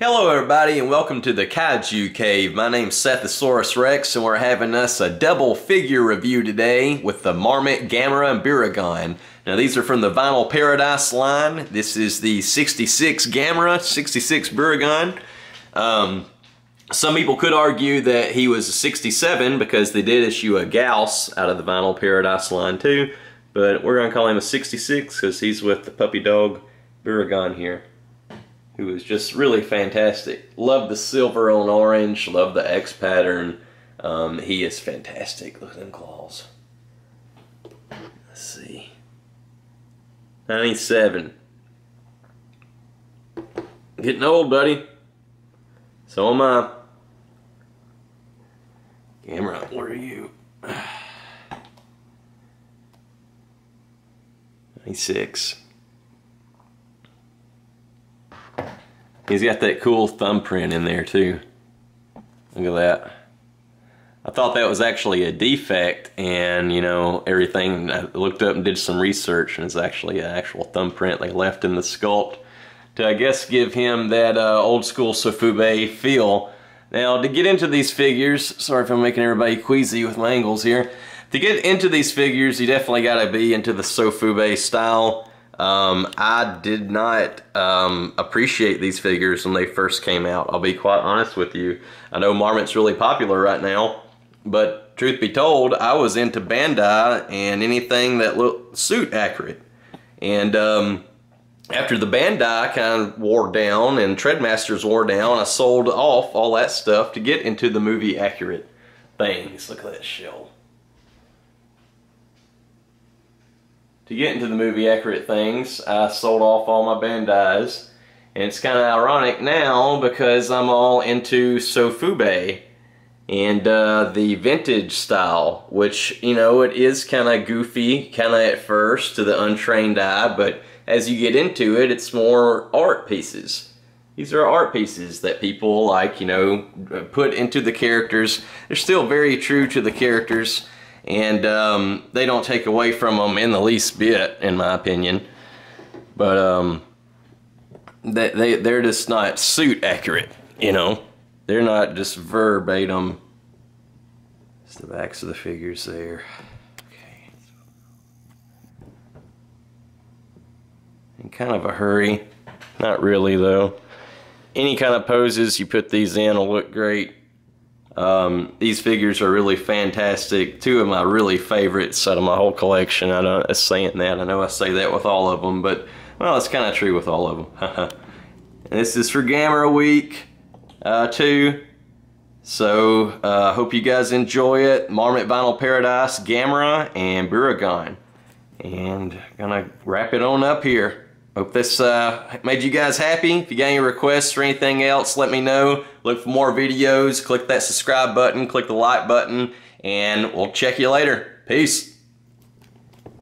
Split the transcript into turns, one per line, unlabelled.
Hello everybody and welcome to the Kaiju Cave. My name's Sethasaurus Rexx and we're having us a double figure review today with the Marmit, Gamera, and Barugon. Now these are from the Vinyl Paradise line. This is the 66 Gamera, 66 Barugon. Um, some people could argue that he was a 67 because they did issue a Gyaos out of the Vinyl Paradise line too, but we're going to call him a 66 because he's with the puppy dog Barugon here who is just really fantastic. Love the silver on orange, love the X pattern. Um, he is fantastic. Look at them claws. Let's see. 97. Getting old, buddy. So am I. Gamera, where are you? 96. He's got that cool thumbprint in there too. Look at that. I thought that was actually a defect and you know everything I looked up and did some research and it's actually an actual thumbprint they left in the sculpt to I guess give him that uh, old school Sofubi feel. Now to get into these figures, sorry if I'm making everybody queasy with my angles here. To get into these figures you definitely got to be into the Sofubi style. Um, I did not um, appreciate these figures when they first came out. I'll be quite honest with you. I know Marmit's really popular right now, but truth be told, I was into Bandai and anything that looked suit accurate. And um, after the Bandai kind of wore down and Trendmasters wore down, I sold off all that stuff to get into the movie accurate things. Look at that shell. To get into the movie accurate things, I sold off all my Bandais. And it's kind of ironic now because I'm all into Sofubi and uh, the vintage style, which, you know, it is kind of goofy, kind of at first to the untrained eye, but as you get into it, it's more art pieces. These are art pieces that people like, you know, put into the characters. They're still very true to the characters and um, they don't take away from them in the least bit, in my opinion. But um, they, they, they're just not suit accurate, you know. They're not just verbatim. It's the backs of the figures there. Okay. In kind of a hurry. Not really, though. Any kind of poses you put these in will look great. Um, these figures are really fantastic. Two of my really favorites out of my whole collection. I I'm saying that. I know I say that with all of them, but well, it's kind of true with all of them. this is for Gamera Week uh, too. So I uh, hope you guys enjoy it. Marmit Vinyl Paradise, Gamera, and Barugon. And gonna wrap it on up here. Hope this uh, made you guys happy. If you got any requests or anything else, let me know. Look for more videos. Click that subscribe button, click the like button, and we'll check you later. Peace.